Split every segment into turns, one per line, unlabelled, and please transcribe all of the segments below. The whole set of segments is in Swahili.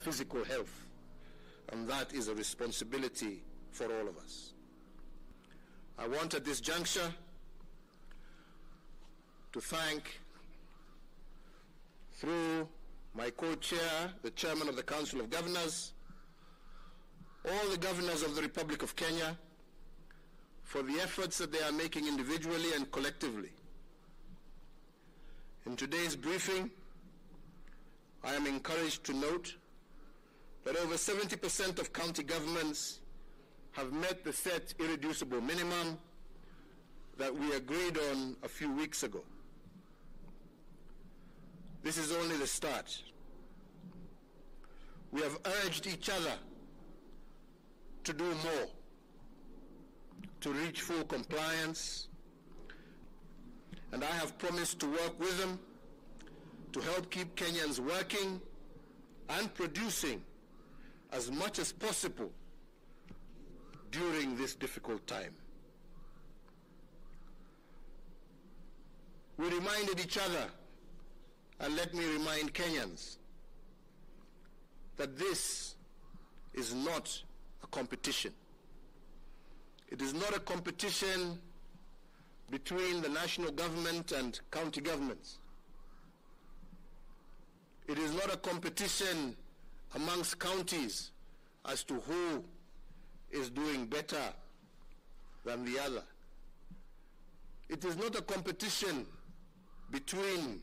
physical health, and that is a responsibility for all of us. I want at this juncture to thank, through my co-chair, the chairman of the Council of Governors, all the governors of the Republic of Kenya for the efforts that they are making individually and collectively. In today's briefing, I am encouraged to note that over 70% of county governments have met the set irreducible minimum that we agreed on a few weeks ago. This is only the start. We have urged each other to do more, to reach full compliance, and I have promised to work with them to help keep Kenyans working and producing as much as possible during this difficult time. We reminded each other, and let me remind Kenyans, that this is not a competition. It is not a competition between the national government and county governments. It is not a competition amongst counties as to who is doing better than the other. It is not a competition between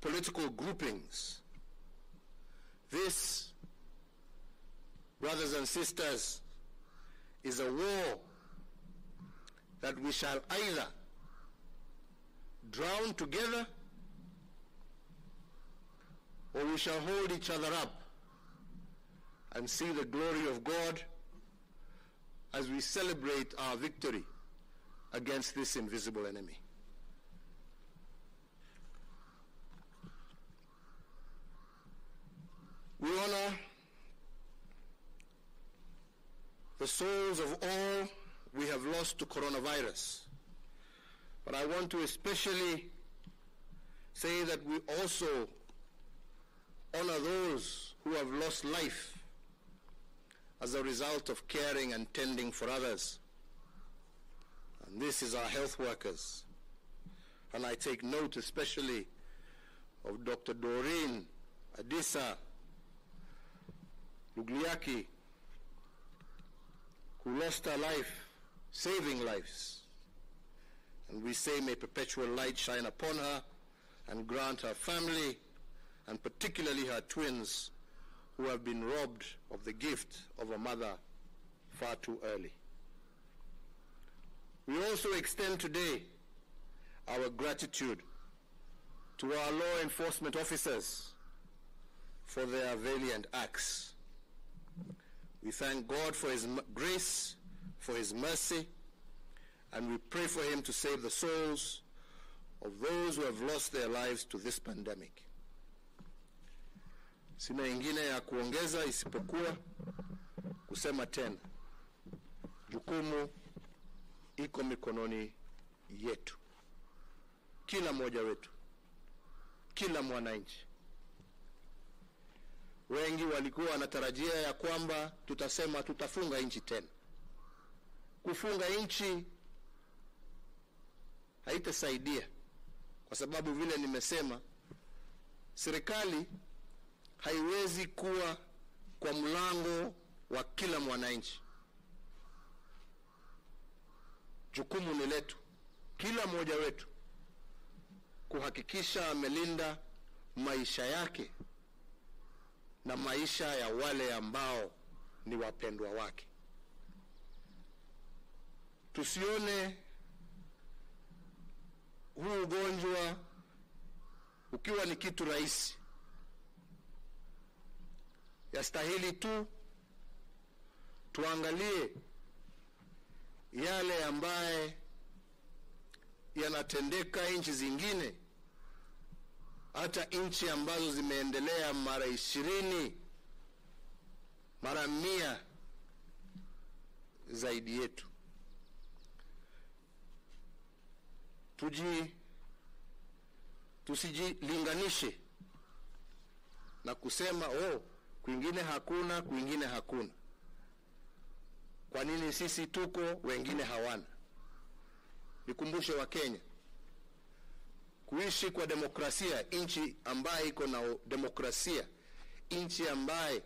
political groupings. This, brothers and sisters, is a war that we shall either drown together or we shall hold each other up and see the glory of God as we celebrate our victory against this invisible enemy. We honor the souls of all we have lost to coronavirus. But I want to especially say that we also honor those who have lost life as a result of caring and tending for others. And this is our health workers. And I take note especially of Dr. Doreen Adisa Lugliaki, who lost her life saving lives. And we say, may perpetual light shine upon her and grant her family, and particularly her twins, who have been robbed of the gift of a mother far too early. We also extend today our gratitude to our law enforcement officers for their valiant acts. We thank God for His grace, for His mercy, and we pray for Him to save the souls of those who have lost their lives to this pandemic. Sina ingine ya kuongeza isipokuwa kusema tena, jukumu iko mikononi yetu, kila mmoja wetu, kila mwananchi. Wengi walikuwa wanatarajia ya kwamba tutasema tutafunga nchi tena. Kufunga nchi haitasaidia, kwa sababu vile nimesema, serikali haiwezi kuwa kwa mlango wa kila mwananchi. Jukumu ni letu, kila mmoja wetu, kuhakikisha amelinda maisha yake na maisha ya wale ambao ni wapendwa wake. Tusione huu ugonjwa ukiwa ni kitu rahisi. Yastahili tu tuangalie yale ambaye yanatendeka nchi zingine, hata nchi ambazo zimeendelea mara ishirini mara mia zaidi yetu. Tuji tusijilinganishe na kusema oh, kwingine hakuna, kwingine hakuna. Kwa nini sisi tuko wengine hawana? Nikumbushe Wakenya, kuishi kwa demokrasia, nchi ambaye iko na demokrasia, nchi ambaye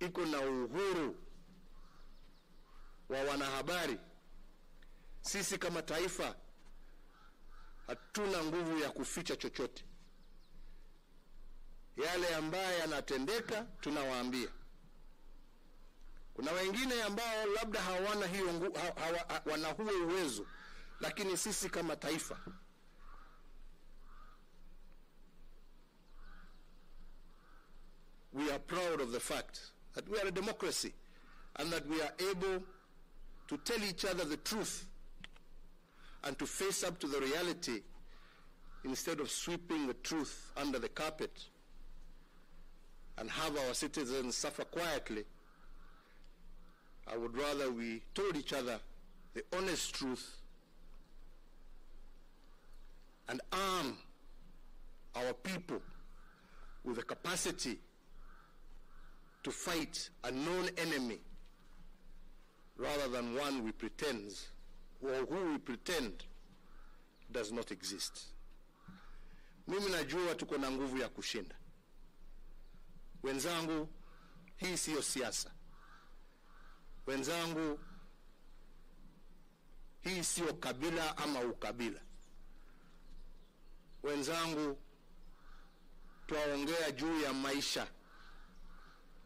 iko na uhuru wa wanahabari, sisi kama taifa hatuna nguvu ya kuficha chochote. Yale ambaye yanatendeka tunawaambia. Kuna wengine ambao labda hawana hiyo wana huo uwezo, lakini sisi kama taifa we are proud of the fact that we are a democracy and that we are able to tell each other the truth and to face up to the reality instead of sweeping the truth under the carpet and have our citizens suffer quietly. I would rather we told each other the honest truth and arm our people with the capacity to fight a known enemy rather than one we pretend or who we pretend does not exist. Mimi najua tuko na nguvu ya kushinda. Wenzangu, hii siyo siasa. Wenzangu, hii siyo kabila ama ukabila. Wenzangu, twaongea juu ya maisha,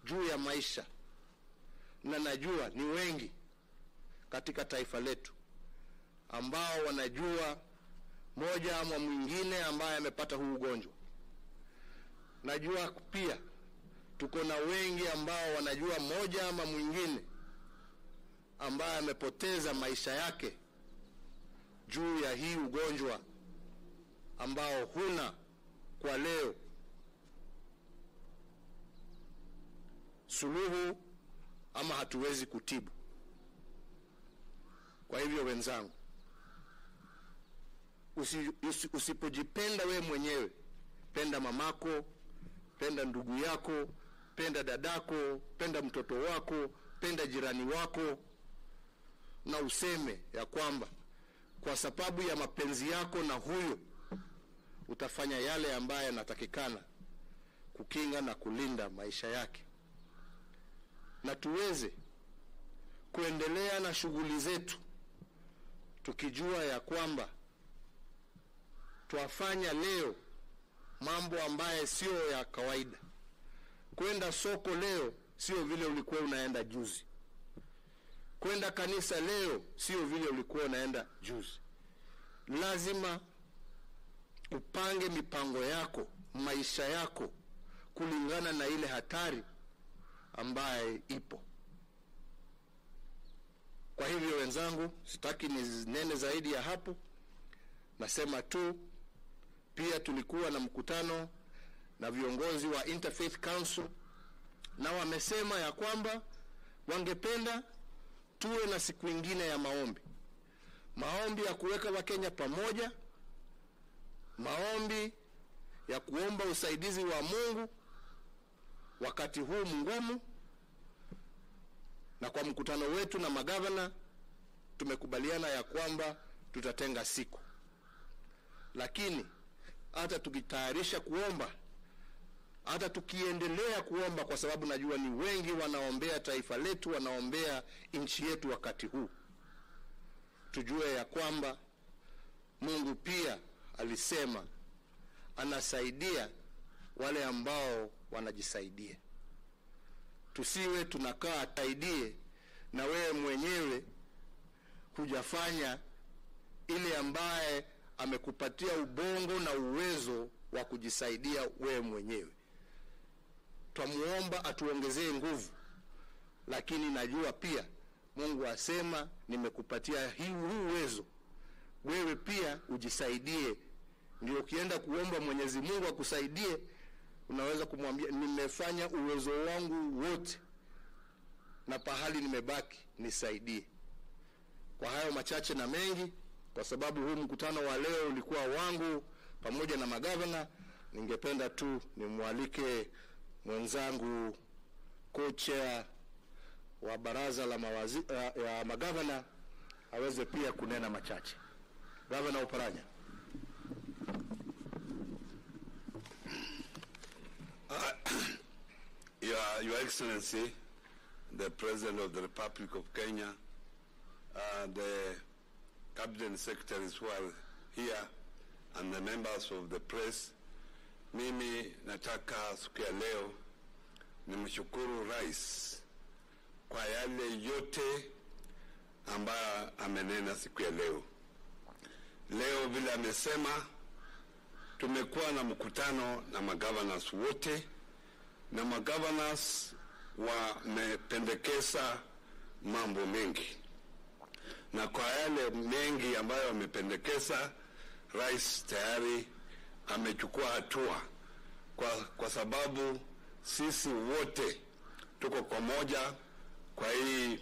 juu ya maisha, na najua ni wengi katika taifa letu ambao wanajua moja ama mwingine ambaye amepata huu ugonjwa. Najua pia tuko na wengi ambao wanajua moja ama mwingine ambaye amepoteza maisha yake juu ya hii ugonjwa ambao huna kwa leo suluhu ama hatuwezi kutibu. Kwa hivyo wenzangu, usi, usi, usipojipenda we mwenyewe, penda mamako, penda ndugu yako, penda dadako, penda mtoto wako, penda jirani wako, na useme ya kwamba kwa sababu ya mapenzi yako na huyo utafanya yale ambayo yanatakikana kukinga na kulinda maisha yake, na tuweze kuendelea na shughuli zetu tukijua ya kwamba twafanya leo mambo ambaye siyo ya kawaida. Kwenda soko leo sio vile ulikuwa unaenda juzi. Kwenda kanisa leo sio vile ulikuwa unaenda juzi. Lazima upange mipango yako, maisha yako kulingana na ile hatari ambaye ipo. Kwa hivyo wenzangu, sitaki ninene zaidi ya hapo. Nasema tu pia tulikuwa na mkutano na viongozi wa Interfaith Council na wamesema ya kwamba wangependa tuwe na siku ingine ya maombi, maombi ya kuweka Wakenya pamoja, maombi ya kuomba usaidizi wa Mungu wakati huu mgumu. Na kwa mkutano wetu na magavana tumekubaliana ya kwamba tutatenga siku, lakini hata tukitayarisha kuomba, hata tukiendelea kuomba, kwa sababu najua ni wengi wanaombea taifa letu, wanaombea nchi yetu wakati huu, tujue ya kwamba Mungu pia alisema anasaidia wale ambao wanajisaidia. Tusiwe tunakaa saidie na wewe mwenyewe hujafanya ile ambaye amekupatia ubongo na uwezo wa kujisaidia wewe mwenyewe. Twamuomba atuongezee nguvu, lakini najua pia Mungu asema nimekupatia huu uwezo, wewe pia ujisaidie. Ndio ukienda kuomba Mwenyezi Mungu akusaidie, unaweza kumwambia nimefanya uwezo wangu wote na pahali nimebaki nisaidie. Kwa hayo machache na mengi, kwa sababu huu mkutano wa leo ulikuwa wangu pamoja na magavana, ningependa tu nimwalike mwenzangu co-chair wa baraza la mawazi, ya, ya magavana aweze pia kunena machache. Gavana Oparanya.
Your, Your Excellency, the President of the Republic of Kenya, uh, the cabinet secretaries who are here, and the members of the press, mimi nataka siku ya leo nimshukuru Rais kwa yale yote ambayo amenena siku ya leo. Leo vile amesema, tumekuwa na mkutano na magavanas wote na magavanas wamependekeza mambo mengi, na kwa yale mengi ambayo wamependekeza, rais tayari amechukua hatua, kwa, kwa sababu sisi wote tuko pamoja kwa hii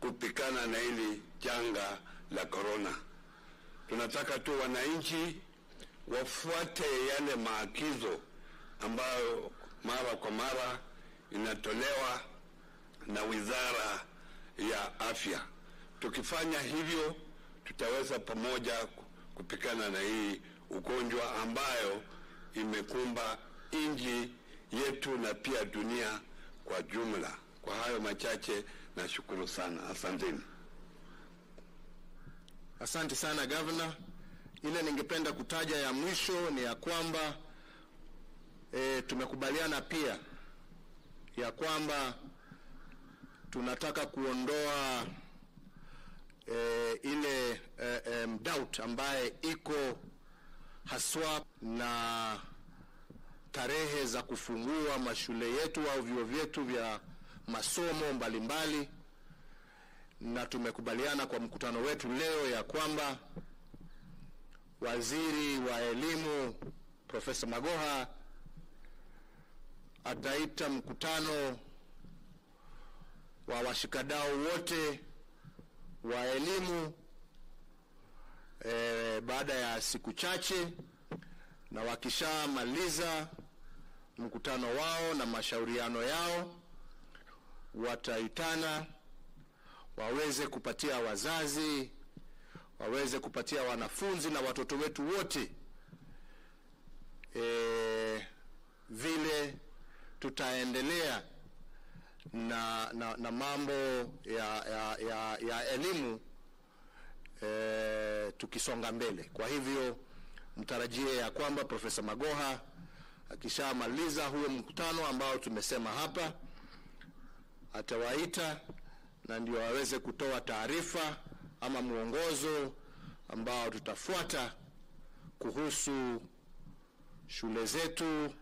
kupikana na hili janga la korona. Tunataka tu wananchi wafuate yale maagizo ambayo mara kwa mara inatolewa na Wizara ya Afya. Tukifanya hivyo, tutaweza pamoja kupikana na hii ugonjwa ambayo imekumba nchi yetu na pia dunia kwa jumla. Kwa hayo machache, nashukuru sana, asanteni.
Asante sana Governor. Ile ningependa kutaja ya mwisho ni ya kwamba e, tumekubaliana pia ya kwamba tunataka kuondoa e, ile e, e, doubt ambaye iko haswa na tarehe za kufungua mashule yetu au vyuo vyetu vya masomo mbalimbali mbali. Na tumekubaliana kwa mkutano wetu leo ya kwamba waziri wa elimu Profesa Magoha ataita mkutano wa washikadau wote wa elimu e, baada ya siku chache, na wakishamaliza mkutano wao na mashauriano yao wataitana waweze kupatia wazazi waweze kupatia wanafunzi na watoto wetu wote e, vile tutaendelea na, na, na mambo ya, ya, ya, ya elimu e, tukisonga mbele. Kwa hivyo mtarajie ya kwamba Profesa Magoha akishamaliza huo mkutano ambao tumesema hapa atawaita na ndio aweze kutoa taarifa ama mwongozo ambao tutafuata kuhusu shule zetu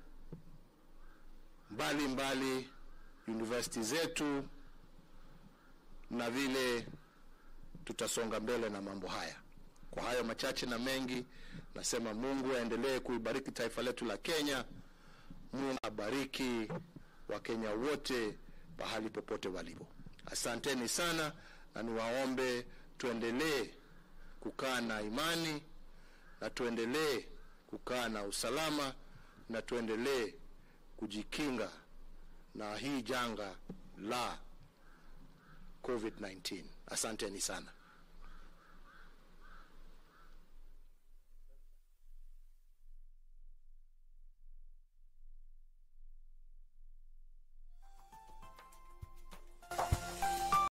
mbalimbali, university zetu na vile tutasonga mbele na mambo haya. Kwa hayo machache na mengi, nasema Mungu aendelee kuibariki taifa letu la Kenya. Mungu abariki Wakenya wote pahali popote walipo. Asanteni sana, na niwaombe tuendelee kukaa na imani na tuendelee kukaa na usalama na tuendelee kujikinga na hii janga la COVID-19. Asanteni sana.